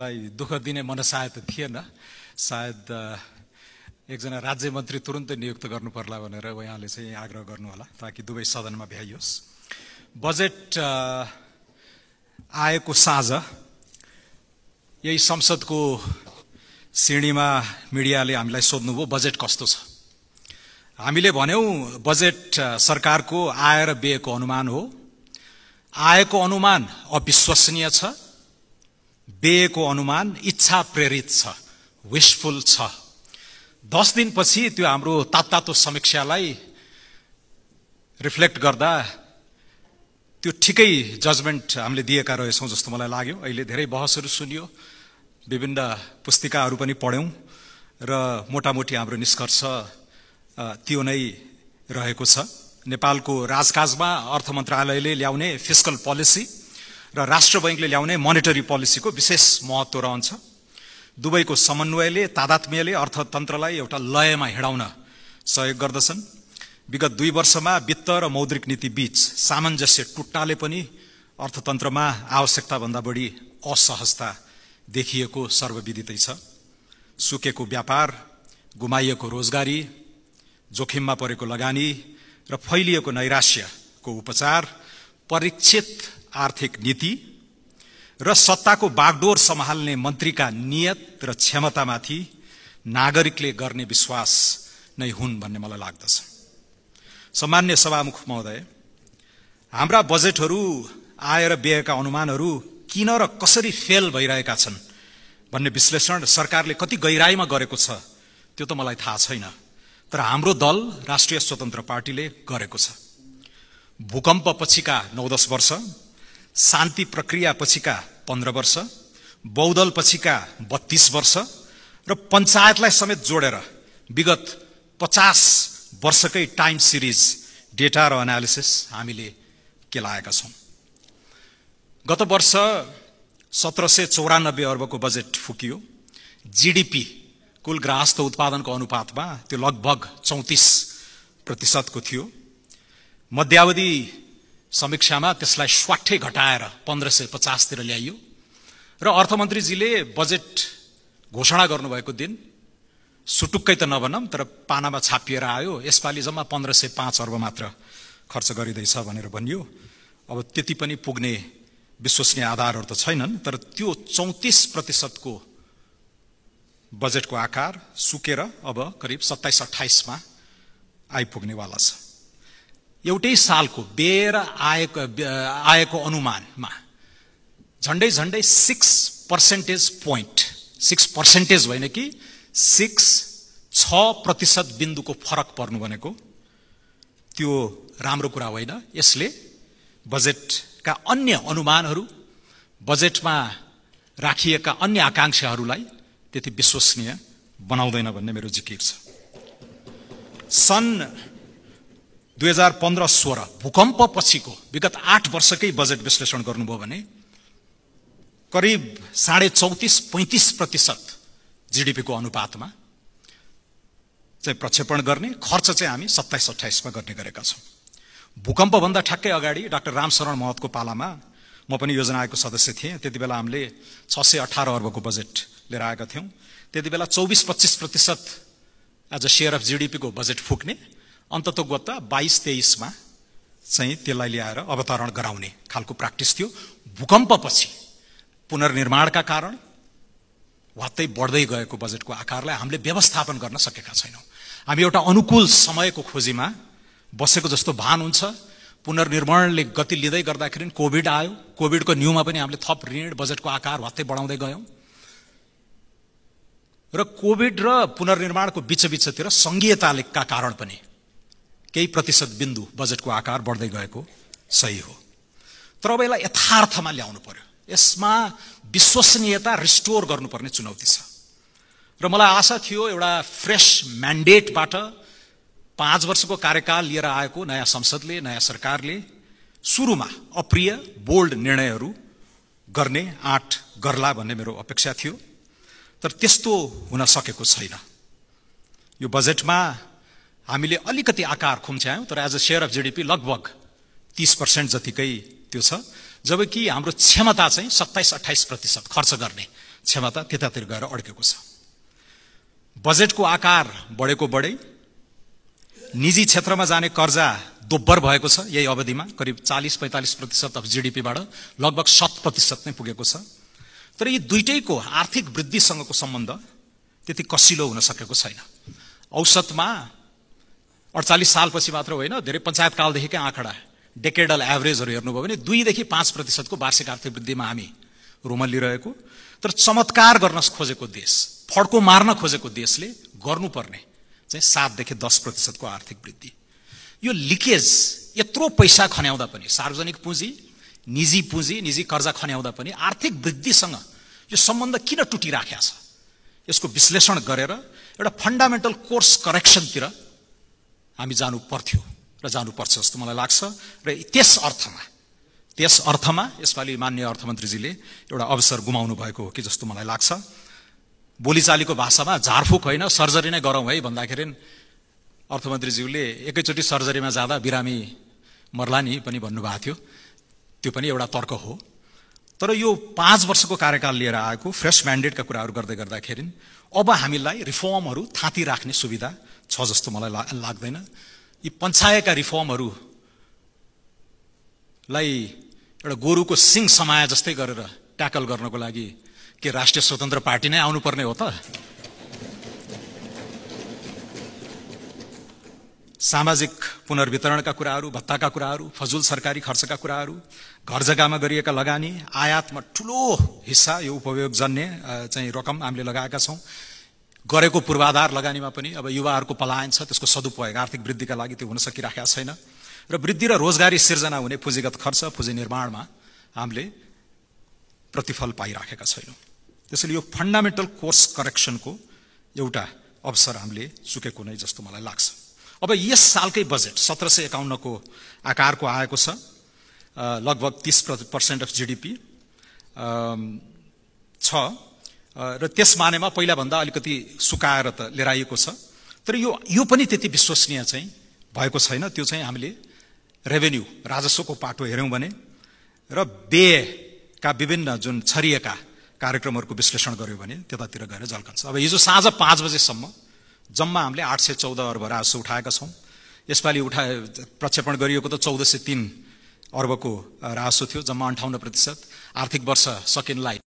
लाई दुःख दिने मनसाय त थिएन। सायद एकजना राज्य मन्त्री तुरुन्तै नियुक्त गर्नु पर्ला भनेर उहाँले चाहिँ आग्रह गर्नुहोला ताकि दुवै सदनमा भ्याइयोस्। बजेट आएको साँझ यही संसदको श्रेणीमा मिडियाले हामीलाई सोध्नुभयो बजेट कस्तो छ? हामीले भन्यौँ बजेट सरकारको आय र व्ययको अनुमान हो। आयको अनुमान अविश्वसनीय छ। व्ययको अनुमान इच्छा प्रेरित छ विशफुल छ। दस दिनपछि त्यो हाम्रो तात्तातो समीक्षालाई रिफ्लेक्ट गर्दा त्यो ठिकै जजमेन्ट हामीले दिएका रहेछौँ जस्तो मलाई लाग्यो। अहिले धेरै बहसहरू सुनियो विभिन्न पुस्तिकाहरू पनि पढ्यौँ र मोटामोटी हाम्रो निष्कर्ष त्यो नै रहेको छ। नेपालको राजकाजमा अर्थ मन्त्रालयले ल्याउने फिस्कल पोलिसी र राष्ट्र बैङ्कले ल्याउने मोनिटरी पोलिसीको विशेष महत्त्व रहन्छ। दुवैको समन्वयले तादात्म्यले अर्थतन्त्रलाई एउटा लयमा हिँडाउन सहयोग गर्दछन्। विगत दुई वर्षमा वित्त र मौद्रिक नीति बीच सामञ्जस्य टुट्नाले पनि अर्थतन्त्रमा आवश्यकताभन्दा बढी असहजता देखिएको सर्वविदितै छ। सुकेको व्यापार गुमाइएको रोजगारी जोखिममा परेको लगानी र फैलिएको नैराश्यको उपचार परीक्षित आर्थिक नीति र सत्ताको बागडोर सम्हाल्ने मन्त्रीका नियत र क्षमतामाथि नागरिकले गर्ने विश्वास नै हुन् भन्ने मलाई लाग्दछ। सामान्य सभामुख महोदय हाम्रा बजेटहरू आय र व्ययका अनुमानहरू किन र कसरी फेल भइरहेका छन् भन्ने विश्लेषण सरकारले कति गहिराईमा गरेको छ त्यो त मलाई थाहा छैन तर हाम्रो दल राष्ट्रिय स्वतन्त्र पार्टीले गरेको छ। भूकम्प पछिका नौ दस वर्ष शान्ति प्रक्रिया पछिका पन्ध्र वर्ष बहुदल पछिका बत्तीस वर्ष र पञ्चायतलाई समेत जोडेर विगत पचास वर्षकै टाइम सिरिज डेटा र एनालिसिस हामीले केलाएका छौँ। गत वर्ष सत्र सय चौरानब्बे अर्बको बजेट फुकियो। जिडिपी कुल ग्राहस्थ उत्पादनको अनुपातमा त्यो लगभग चौतिस प्रतिशतको थियो। मध्यावधि समीक्षामा त्यसलाई स्वाठै घटाएर पन्ध्र सय पचासतिर ल्याइयो। र अर्थमन्त्रीजीले बजेट घोषणा गर्नुभएको दिन सुटुक्कै त नभनौँ तर पानामा छापिएर आयो। यसपालि जम्मा पन्ध्र सय पाँच अर्ब मात्र खर्च गरिँदैछ भनेर भनियो। अब त्यति पनि पुग्ने विश्वसनीय आधारहरू त छैनन् तर त्यो चौतिस प्रतिशतको बजेटको आकार सुकेर अब करिब सत्ताइस अठाइसमा आइपुग्नेवाला छ। एउटै सालको व्यय र आयको आयको अनुमानमा झन्डै झन्डै six percentage point six percentage होइन कि सिक्स छ प्रतिशत बिन्दुको फरक पर्नु भनेको त्यो राम्रो कुरा होइन। यसले बजेटका अन्य अनुमानहरू बजेटमा राखिएका अन्य आकाङ्क्षाहरूलाई त्यति विश्वसनीय बनाउँदैन भन्ने मेरो जिकिर छ। सन् दुई हजार पन्ध्र सोह्र भूकम्प पछिको विगत आठ वर्षकै बजेट विश्लेषण गर्नुभयो भने करिब साढे चौतिस पैँतिस प्रतिशत जिडिपीको अनुपातमा चाहिँ प्रक्षेपण गर्ने खर्च चाहिँ हामी सत्ताइस अठाइसमा गर्ने गरेका छौँ। भूकम्पभन्दा ठ्याक्कै अगाडि डाक्टर रामशरण महतको पालामा म पनि योजना आयोगको सदस्य थिएँ। त्यति बेला हामीले छ सय अठार अर्बको बजेट लिएर आएका थियौँ। त्यति बेला चौबिस पच्चिस प्रतिशत एज अ सेयर अफ जिडिपीको बजेट फुक्ने अन्ततोगत बाइस तेइसमा चाहिँ त्यसलाई ल्याएर अवतरण गराउने खालको प्र्याक्टिस थियो। भूकम्पपछि पुनर्निर्माणका कारण वात्तै बढ्दै गएको बजेटको आकारलाई हामीले व्यवस्थापन गर्न सकेका छैनौँ। हामी एउटा अनुकूल समयको खोजीमा बसेको जस्तो भान हुन्छ। पुनर्निर्माणले गति लिँदै गर्दाखेरि कोभिड आयो। कोभिडको न्युमा पनि हामीले थप ऋण बजेटको आकार वात्तै बढाउँदै गयौँ। र कोभिड र पुनर्निर्माणको बिच बिचतिर सङ्घीयताका कारण पनि केही प्रतिशत बिन्दु बजेटको आकार बढ्दै गएको सही हो। तर अब यसलाई यथार्थमा ल्याउनु पर्यो। यसमा विश्वसनीयता रिस्टोर गर्नुपर्ने चुनौती छ। र मलाई आशा थियो एउटा फ्रेस म्यान्डेटबाट पाँच वर्षको कार्यकाल लिएर आएको नयाँ संसदले नयाँ सरकारले सुरुमा अप्रिय बोल्ड निर्णयहरू गर्ने आँट गर्ला भन्ने मेरो अपेक्षा थियो। तर त्यस्तो हुन सकेको छैन। यो बजेटमा हामीले अलिकति आकार खुम्च्यायौँ तर as a share of GDP लगभग तिस पर्सेन्ट जतिकै त्यो छ। जबकि हाम्रो क्षमता चाहिँ सत्ताइस अठाइस प्रतिशत खर्च गर्ने क्षमता त्यतातिर गएर अड्केको छ। बजेटको आकार बढेको बढै निजी क्षेत्रमा जाने कर्जा दोब्बर भएको छ यही अवधिमा करिब चालिस पैँतालिस प्रतिशत अफ जिडिपीबाट लगभग शत प्रतिशत नै पुगेको छ। तर यी दुइटैको आर्थिक वृद्धिसँगको सम्बन्ध त्यति कसिलो हुन सकेको छैन। औसतमा अडचालिस सालपछि मात्र होइन धेरै पञ्चायत कालदेखिकै आँकडा। डेकेडल एभरेजहरू हेर्नुभयो भने दुईदेखि पाँच प्रतिशतको वार्षिक आर्थिक वृद्धिमा हामी लिइरहेको तर चमत्कार गर्न खोजेको देश फड्को मार्न खोजेको देशले गर्नुपर्ने चाहिँ सातदेखि दस प्रतिशतको आर्थिक वृद्धि। यो लिकेज यत्रो पैसा खन्याउँदा पनि सार्वजनिक पुँजी निजी पुँजी निजी कर्जा खन्याउँदा पनि आर्थिक वृद्धिसँग यो सम्बन्ध किन टुटिराखेको छ? यसको विश्लेषण गरेर एउटा फन्डामेन्टल कोर्स करेक्सनतिर हामी जानु पर्थ्यो र जानुपर्छ जस्तो मलाई लाग्छ र त्यस अर्थमा त्यस अर्थमा यसपालि मान्य अर्थमन्त्रीजीले एउटा अवसर गुमाउनु भएको हो कि जस्तो मलाई लाग्छ। बोलीचालीको भाषामा झारफुक होइन सर्जरी नै गरौँ है भन्दाखेरि अर्थमन्त्रीज्यूले एकैचोटि सर्जरीमा जाँदा बिरामी मर्ला नि पनि भन्नुभएको थियो। त्यो पनि एउटा तर्क हो। तर यो पाँच वर्षको कार्यकाल लिएर आएको फ्रेस म्यान्डेटका कुराहरू गर्दै गर्दाखेरि अब हामीलाई रिफर्महरू थाँती राख्ने सुविधा छ जस्तो मलाई लाग्दैन। यी पञ्चायतका रिफर्महरूलाई एउटा गोरुको सिङ समाया जस्तै गरेर ट्याकल गर्नको लागि के राष्ट्रिय स्वतन्त्र पार्टी नै आउनुपर्ने हो त? सामाजिक पुनर्वितरणका कुराहरू भत्ताका कुराहरू फजुल सरकारी खर्चका कुराहरू घर जग्गामा गरिएका लगानी आयातमा ठुलो हिस्सा यो उपयोगजन्य चाहिँ रकम हामीले लगाएका छौँ। गरेको पूर्वाधार लगानीमा पनि अब युवाहरूको पलायन छ त्यसको सदुपयोग आर्थिक वृद्धिका लागि त्यो हुन सकिराखेका छैन। र वृद्धि र रोजगारी सिर्जना हुने पुँजीगत खर्च पुँजी निर्माणमा हामीले प्रतिफल पाइराखेका छैनौँ। त्यसैले यो फन्डामेन्टल कोर्स करेक्सनको एउटा अवसर हामीले चुकेको नै जस्तो मलाई लाग्छ। अब यस सालकै बजेट सत्र सय एकाउन्नको आकारको आएको छ लगभग तिस पर्सेन्ट अफ जिडिपी छ। र त्यस मानेमा पहिलाभन्दा अलिकति सुकाएर त लिएर आइएको छ। तर यो यो पनि त्यति विश्वसनीय चाहिँ भएको छैन। त्यो चाहिँ हामीले रेभेन्यू राजस्वको पाटो हेऱ्यौँ भने र बेका विभिन्न जुन छरिएका कार्यक्रमहरूको विश्लेषण गर्यो भने त्यतातिर गएर झल्कन्छ अब हिजो साँझ पाँच बजेसम्म जम्मा हामीले आठ सय चौध अर्ब राजस्व उठाएका छौँ। यसपालि उठा प्रक्षेपण गरिएको त चौध सय तिन अर्बको राजस्व थियो जम्मा अन्ठाउन्न प्रतिशत। आर्थिक वर्ष सकिनलाई।